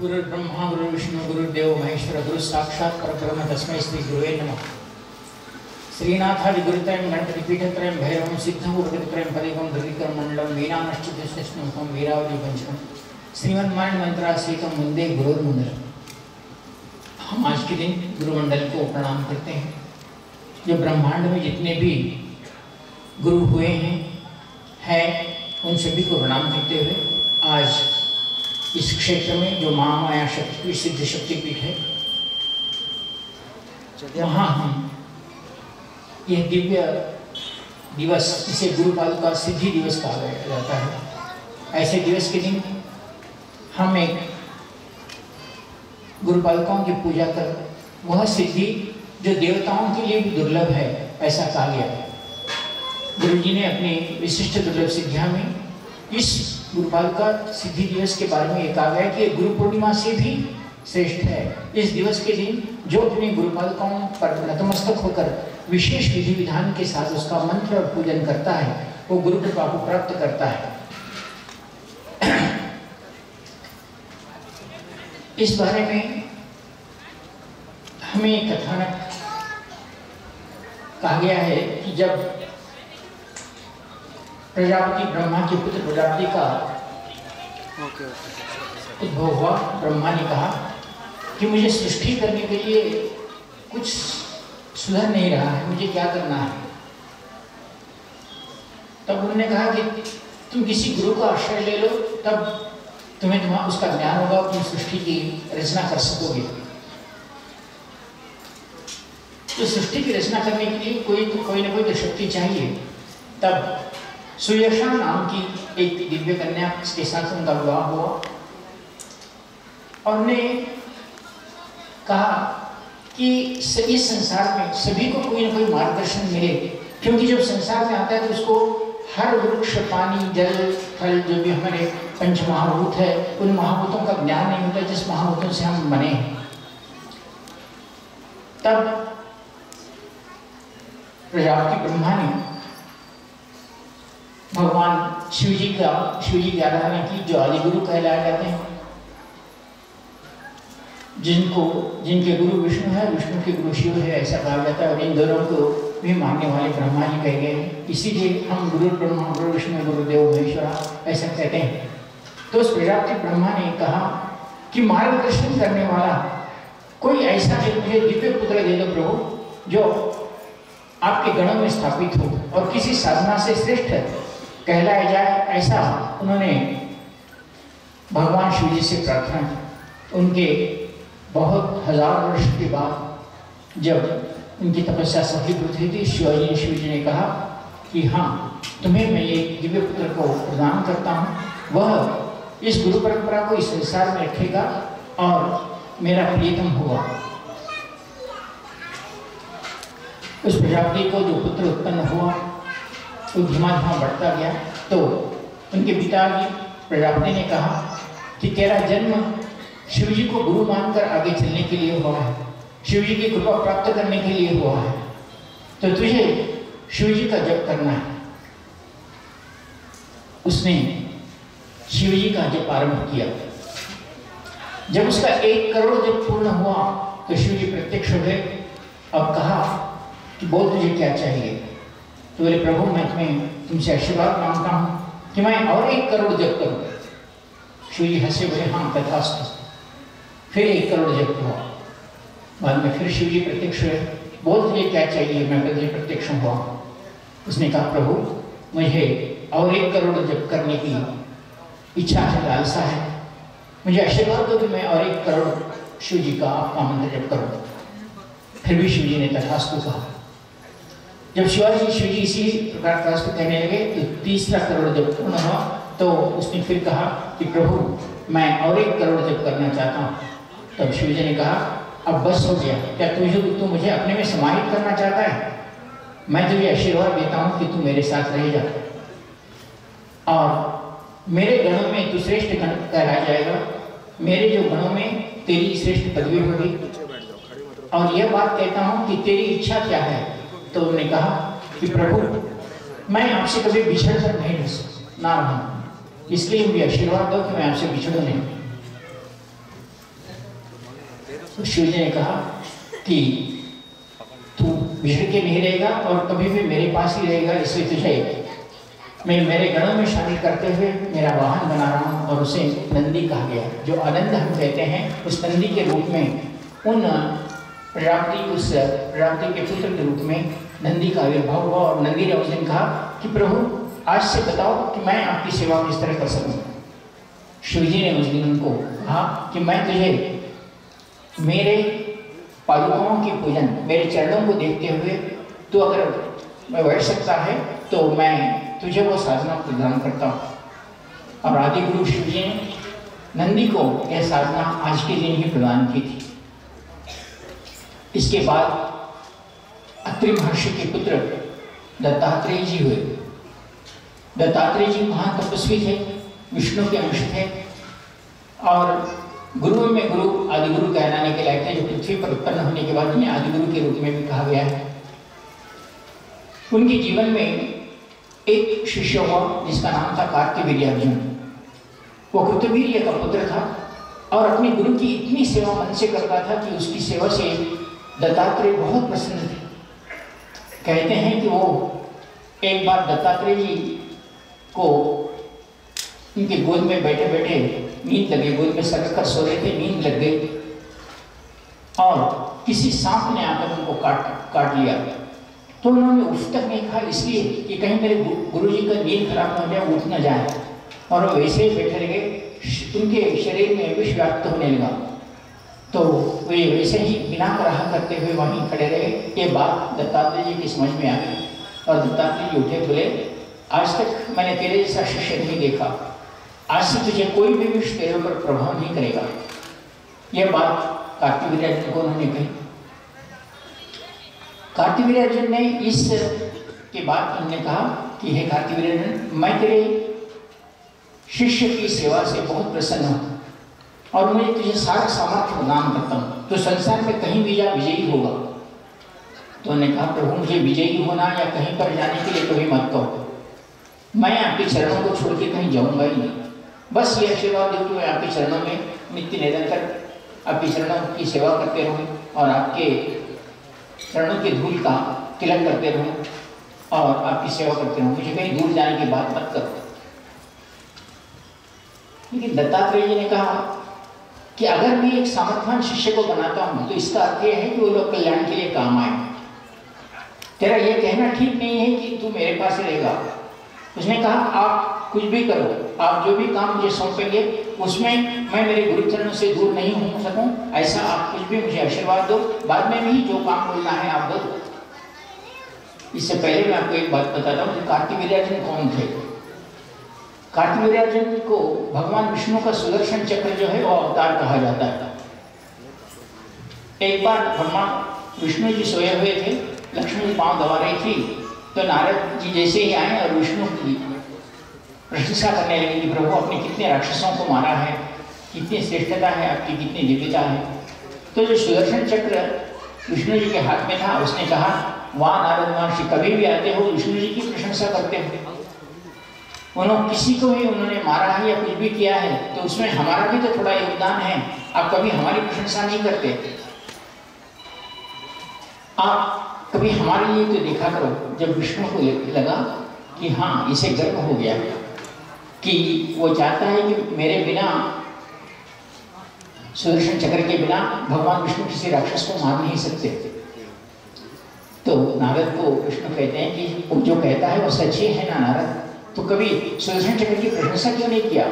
गुरुर्ब्रह्मा गुरुर्विष्णु गुरुर्देव महेश्वर, गुरु साक्षात्, परब्रह्म तस्मै श्री गुरुवे नमः. श्रीनाथादि गुरुत्रयं गणपति पीठत्रयं भैरवं, सिद्धं गुरुत्रयं पदिकं धृतिकरं मंडलं वीणानश्चितमुखं वीरावली पंचकं श्रीमन्मायण मंत्रासीतम मुंदे गुरुर्मुंदर हम आज के दिन गुरुमंडल को प्रणाम करते हैं। जो ब्रह्मांड में जितने भी गुरु हुए हैं हैं, उन सभी को प्रणाम करते हुए आज इस क्षेत्र में जो महामाया शक्ति सिद्ध शक्तिपीठ है वहाँ हम यह दिव्य दिवस इसे गुरुपाल का सिद्धि दिवस कहा जाता है। ऐसे दिवस के दिन हम एक गुरुपालकों की पूजा कर वह सिद्धि जो देवताओं के लिए भी दुर्लभ है ऐसा कहा गया है। गुरु जी ने अपनी विशिष्ट दुर्लभ सिद्धिया में इस गुरुपाल का सिद्धि दिवस के बारे में कहा गया कि गुरु पूर्णिमा से भी श्रेष्ठ है। इस दिवस के दिन जो अपने गुरुपालकों पर नतमस्तक होकर विशेष विधि विधान के साथ उसका मंत्र और पूजन करता है, वो गुरु कृपा को प्राप्त करता है। इस बारे में हमें कथानक कहा गया है कि जब प्रजापति ब्रह्मा के पुत्र प्रजापति का उद्भव हुआ ब्रह्मा ने कहा कि मुझे सृष्टि करने के लिए कुछ सुधर नहीं रहा है मुझे क्या करना है? तब उन्होंने कहा कि तुम किसी गुरु का आश्रय ले लो तब तुम्हें तुम्हारा उसका ज्ञान होगा तुम सृष्टि की रचना कर सकोगे। तो सृष्टि की रचना करने के लिए कोई कोई ना कोई तो शक्ति चाहिए तब सुयशा नाम की एक दिव्य कन्या के साथ उनका विवाह हुआ। और ने कहा कि इस संसार में सभी को कोई ना कोई मार्गदर्शन मिले, क्योंकि जब संसार में आता है तो उसको हर वृक्ष, पानी, जल, फल जो भी हमारे पंच महाभूत है, उन महाभूतों का ज्ञान नहीं होता जिस महाभूतों से हम बने तब प्रजापति ब्रह्मा ने भगवान शिव जी का शिव जी की आराधना की, जो आदि गुरु कहलाए जाते हैं। जिनको, जिनके गुरु विष्णु है, विष्णु के गुरु शिव है, ऐसा कहा जाता है, और इन दोनों को भी मानने वाले ब्रह्मा जी कहे गए हैं। इसीलिए हम गुरु ब्रह्मा, गुरु विष्णु, गुरुदेव, महेश्वरा, ऐसा कहते हैं। तो प्रजापति ब्रह्मा ने कहा कि मार्गदर्शन करने वाला कोई ऐसा मुझे दिव्य पुत्र दे दो प्रभु, जो आपके गणों में स्थापित हो और किसी साधना से श्रेष्ठ कहलाया जाए, ऐसा उन्होंने भगवान शिव जी से प्रार्थना की। उनके बहुत हज़ार वर्ष के बाद जब उनकी तपस्या सफलीकृत हुई थी, शिवाजी शिव जी ने कहा कि हाँ तुम्हें मैं ये दिव्य पुत्र को प्रदान करता हूँ। वह इस गुरु परंपरा को इस संसार में रखेगा और मेरा प्रियतम होगा। उस प्रजापति को जो पुत्र उत्पन्न हुआ। वो धीमा धीमा बढ़ता गया तो उनके पिताजी प्रजापति ने कहा कि तेरा जन्म शिव जी को गुरु मानकर आगे चलने के लिए हुआ है। शिव जी की कृपा प्राप्त करने के लिए हुआ है। तो तुझे शिव जी का जप करना है। उसने शिव जी का जप आरंभ किया। जब उसका एक करोड़ जब पूर्ण हुआ तो शिव जी प्रत्यक्ष हुए अब कहा कि बोल तुझे क्या चाहिए? तो बोले, प्रभु, मैं तुम्हें तुमसे आशीर्वाद माँगता हूँ कि मैं और एक करोड़ जप करूँ शिव जी हंसे बोले हाँ तथास्तु फिर एक करोड़ जप हुआ। बाद में फिर शिव जी प्रत्यक्ष हुए। बोल तुझे क्या चाहिए? मैं तुझे प्रत्यक्ष हुआ उसने कहा, प्रभु, मुझे और एक करोड़ जप करने की इच्छा है, लालसा है। मुझे आशीर्वाद दो कि मैं और एक करोड़ शिव जी का आपका मंत्र जप करूँ। फिर भी शिव जी ने तथास्तु कहा। जब शिवाजी शिव जी इसी प्रकार का तथास्तु कहने लगे तो तीसरा करोड़ जब पूर्ण हुआ तो उसने फिर कहा कि प्रभु मैं और एक करोड़ जब करना चाहता हूँ तब शिवजी ने कहा अब बस हो गया क्या तुझे तू मुझे अपने में समाहित करना चाहता है मैं तुझे आशीर्वाद देता हूँ कि तू मेरे साथ रह जा और मेरे गणों में तू श्रेष्ठ गण कहलाया जाएगा मेरे जो गणों में तेरी श्रेष्ठ पदवी होगी और यह बात कहता हूँ कि तेरी इच्छा क्या है तो उन्होंने कहा कि प्रभु, मैं आपसे कभी बिछड़ कर नहीं रह ना रहूँ इसलिए मुझे आशीर्वाद दो कि मैं आपसे बिछड़ू नहीं तो शिव जी ने कहा कि तू बिछड़ के नहीं रहेगा और कभी भी मेरे पास ही रहेगा, इसलिए तुझे मैं मेरे गणों में शामिल करते हुए मेरा वाहन बना रहा हूँ और उसे नंदी कहा गया। जो आनंद हम कहते हैं, उस नंदी के रूप में उन प्रजापति उस प्रजापति के पुत्र के रूप में नंदी का आविर्भाव हुआ और नंदी ने उस दिन कहा कि प्रभु, आज से बताओ कि मैं आपकी सेवा किस तरह कर सकूँ। शिव जी ने उस दिन उनको कहा कि मैं तुझे मेरे पादुकाओं की पूजन, मेरे चरणों को देखते हुए तो अगर मैं बैठ सकता है तो मैं तुझे वो साधना प्रदान करता हूँ। और आदि गुरु शिव जी ने नंदी को यह साधना आज के दिन ही प्रदान की थी। इसके बाद अत्रि महर्षि के पुत्र दत्तात्रेय जी हुए। दत्तात्रेय जी महान तपस्वी थे, विष्णु के अंश थे और गुरु में गुरु आदि गुरु कहलाने के लायक थे, जो पृथ्वी पर उत्पन्न होने के बाद उन्हें आदि गुरु के रूप में भी कहा गया है। उनके जीवन में एक शिष्य हुआ, जिसका नाम था कार्तिवीर अर्जुन वो कृतवीर का पुत्र था और अपने गुरु की इतनी सेवा मन से करता था कि उसकी सेवा से दत्तात्रेय बहुत प्रसन्न थे। कहते हैं कि वो एक बार दत्तात्रेय जी को उनके गोद में बैठे बैठे नींद लगे, गोद में सर कर सो रहे थे, नींद लग गई। और किसी सांप ने आकर उनको काट काट लिया। तो उन्होंने उठ तक नहीं कहा, इसलिए कि कहीं मेरे गुरु जी का नींद खराब हो जाए, उठ न जाए। और वैसे ही बैठे रहे, उनके शरीर में विष व्याप्त होने लगा। तो वे वैसे ही बिना रहा करते हुए वहीं खड़े रहे। ये बात दत्तात्रेय जी की समझ में आ गई और दत्तात्रेय जी उठे बोले, आज तक मैंने तेरे जैसा शिष्य नहीं देखा। आज से तुझे कोई भी विष तेरे ऊपर प्रभाव नहीं करेगा। यह बात कार्तिक अर्जुन को उन्होंने कही। कार्तिक अर्जुन ने इस के बाद उन्होंने कहा कि, हे कार्तिक अर्जुन, मैं तेरे शिष्य की सेवा से बहुत प्रसन्न हूँ। और मैं तुझे सारा सामर्थ्य प्रदान करता हूँ। तो संसार में कहीं भी जा, विजयी होगा। तो उन्होंने कहा, प्रभु, मुझे विजयी होना या कहीं पर जाने के लिए कभी मत कहो। मैं आपके चरणों को छोड़ के कहीं जाऊँगा ही नहीं। बस ये आशीर्वाद दो कि मैं आपके चरणों में नित्य निरंतर आपके चरणों की सेवा करते रहूँ और आपके चरणों की धूल का तिलक करते रहूँ और आपकी सेवा करते रहूँ। मुझे कहीं दूर जाने की बात मत करो। लेकिन दत्तात्रेय जी ने कहा कि अगर मैं एक सामर्थ्यवान शिष्य को बनाता हूँ तो इसका अर्थ यह है कि वो लोग कल्याण के लिए काम आए। तेरा यह कहना ठीक नहीं है कि तू मेरे पास ही रहेगा। उसने कहा, आप कुछ भी करो, आप जो भी काम मुझे सौंपेंगे, उसमें मैं मेरे गुरुचरणों से दूर नहीं हो सकूँ। ऐसा आप कुछ भी मुझे आशीर्वाद दो। बाद में भी जो काम बोलना है, आप दो। इससे पहले मैं आपको एक बात बताता हूँ कार्तिक विद्यार्जन कौन थे? कार्तिवीर्यार्जुन को भगवान विष्णु का सुदर्शन चक्र जो है वो अवतार कहा जाता है। एक बार भगवान विष्णु जी सोए हुए थे, लक्ष्मी जी पाँव दबा रही थी तो नारद जी जैसे ही आए और विष्णु की प्रशंसा करने लगे कि प्रभु, आपने कितने राक्षसों को मारा है, कितनी श्रेष्ठता है, आपकी कितनी दिव्यता है। तो जो सुदर्शन चक्र विष्णु जी के हाथ में था, उसने कहा, वहाँ नारद महर्षि, कभी भी आते हो, विष्णु जी की प्रशंसा करते हो। उन्होंने किसी को भी उन्होंने मारा है या कुछ भी किया है तो उसमें हमारा भी तो थोड़ा योगदान है। आप कभी हमारी प्रशंसा नहीं करते। आप कभी हमारे लिए तो देखा करो, जब विष्णु को लगा कि हाँ इसे गर्व हो गया कि वो चाहता है कि मेरे बिना, सुदर्शन चक्र के बिना भगवान विष्णु किसी राक्षस को मार नहीं सकते। तो नारद को विष्णु कहते हैं कि जो कहता है वो सच्ची है ना नारद? तो कभी सुदर्शन चक्र की प्रशंसा क्यों नहीं किया?